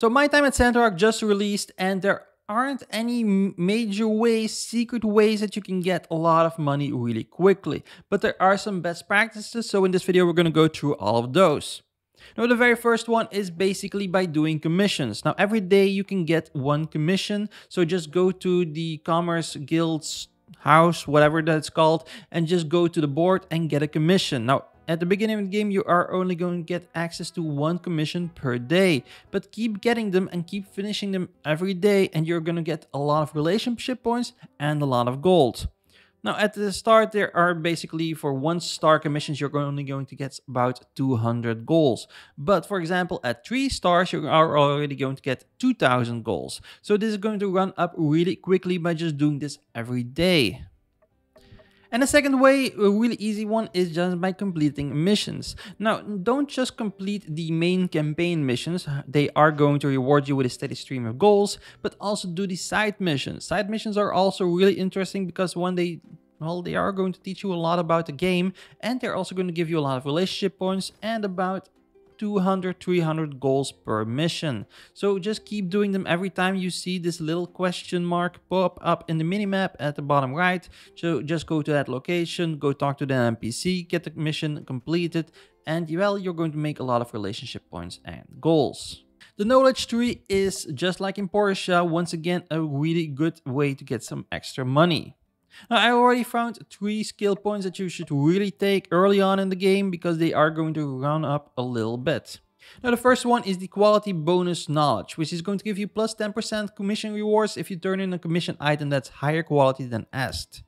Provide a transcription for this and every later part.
So My Time at Sandrock just released and there aren't any major ways, secret ways that you can get a lot of money really quickly. But there are some best practices, so in this video we're going to go through all of those. Now the very first one is basically by doing commissions. Now every day you can get one commission, so just go to the Commerce Guild's house, whatever that's called, and just go to the board and get a commission. Now at the beginning of the game, you are only going to get access to one commission per day, but keep getting them and keep finishing them every day and you're going to get a lot of relationship points and a lot of gold. Now at the start, there are basically for one star commissions, you're only going to get about 200 gols. But for example, at three stars, you are already going to get 2000 gols. So this is going to run up really quickly by just doing this every day. And the second way, a really easy one, is just by completing missions. Now, don't just complete the main campaign missions, they are going to reward you with a steady stream of gols, but also do the side missions. Side missions are also really interesting because when they well, they are going to teach you a lot about the game and they're also going to give you a lot of relationship points and about 200, 300 gols per mission. So just keep doing them every time you see this little question mark pop up in the minimap at the bottom right. So just go to that location, go talk to the NPC, get the mission completed, and well, you're going to make a lot of relationship points and gols. The knowledge tree is just like in Portia, once again, a really good way to get some extra money. Now, I already found three skill points that you should really take early on in the game because they are going to run up a little bit. Now the first one is the quality bonus knowledge, which is going to give you plus 10% commission rewards if you turn in a commission item that's higher quality than asked.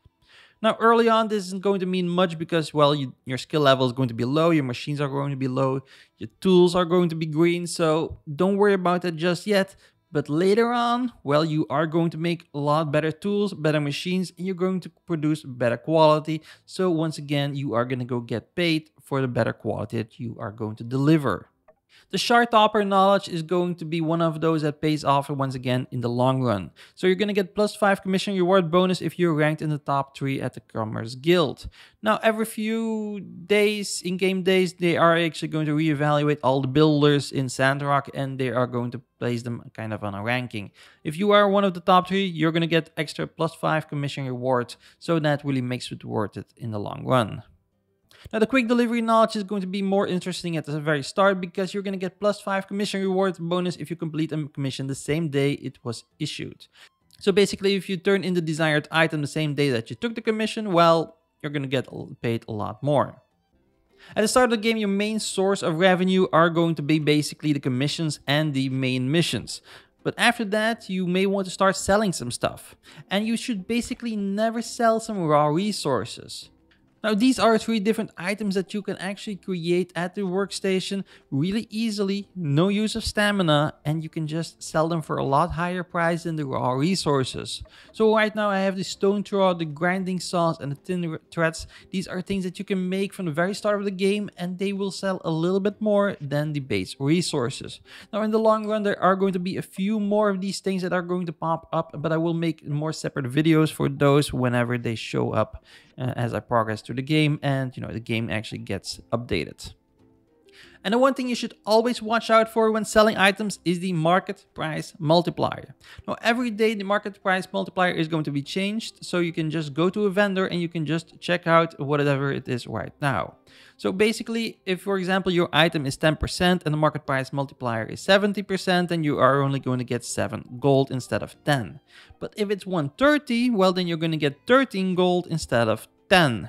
Now early on this isn't going to mean much because well you, your skill level is going to be low, your machines are going to be low, your tools are going to be green, so don't worry about that just yet. But later on, well, you are going to make a lot better tools, better machines, and you're going to produce better quality. So once again, you are going to go get paid for the better quality that you are going to deliver. The chart topper knowledge is going to be one of those that pays off once again in the long run. So you're going to get plus 5 commission reward bonus if you're ranked in the top 3 at the Commerce Guild. Now every few days, in-game days, they are actually going to reevaluate all the builders in Sandrock and they are going to place them kind of on a ranking. If you are one of the top 3, you're going to get extra plus 5 commission rewards, so that really makes it worth it in the long run. Now the quick delivery knowledge is going to be more interesting at the very start because you're going to get plus 5 commission rewards bonus if you complete a commission the same day it was issued. So basically if you turn in the desired item the same day that you took the commission, well, you're going to get paid a lot more. At the start of the game, your main source of revenue are going to be basically the commissions and the main missions. But after that, you may want to start selling some stuff. And you should basically never sell some raw resources. Now these are three different items that you can actually create at the workstation really easily, no use of stamina, and you can just sell them for a lot higher price than the raw resources. So right now I have the stone thrower, the grinding saws, and the tin threads. These are things that you can make from the very start of the game and they will sell a little bit more than the base resources. Now in the long run there are going to be a few more of these things that are going to pop up, but I will make more separate videos for those whenever they show up uh, as I progress through the game and you know the game actually gets updated. And the one thing you should always watch out for when selling items is the market price multiplier. Now every day the market price multiplier is going to be changed so you can just go to a vendor and you can just check out whatever it is right now. So basically if for example your item is 10% and the market price multiplier is 70% then you are only going to get 7 gold instead of 10. But if it's 130 well then you're going to get 13 gold instead of 10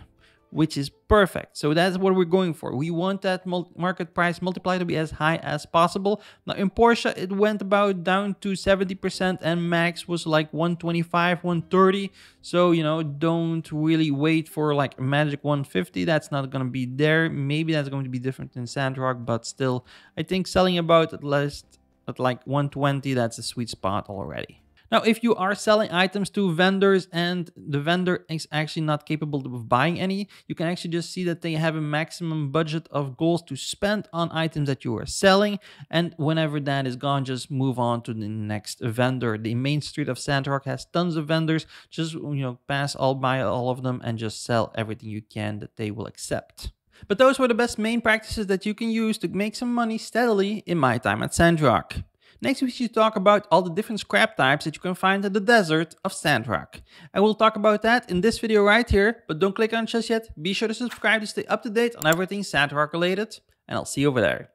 which is perfect. So that's what we're going for. We want that market price multiplier to be as high as possible. Now in Portia, it went about down to 70% and max was like 125, 130. So, you know, don't really wait for like magic 150. That's not going to be there. Maybe that's going to be different in Sandrock, but still, I think selling about at least at like 120, that's a sweet spot already. Now, if you are selling items to vendors and the vendor is actually not capable of buying any, you can actually just see that they have a maximum budget of gols to spend on items that you are selling. And whenever that is gone, just move on to the next vendor. The main street of Sandrock has tons of vendors. Just, you know, pass all by all of them and just sell everything you can that they will accept. But those were the best main practices that you can use to make some money steadily in my time at Sandrock. Next, we should talk about all the different scrap types that you can find in the desert of Sandrock. I will talk about that in this video right here, but don't click on just yet. Be sure to subscribe to stay up to date on everything Sandrock related, and I'll see you over there.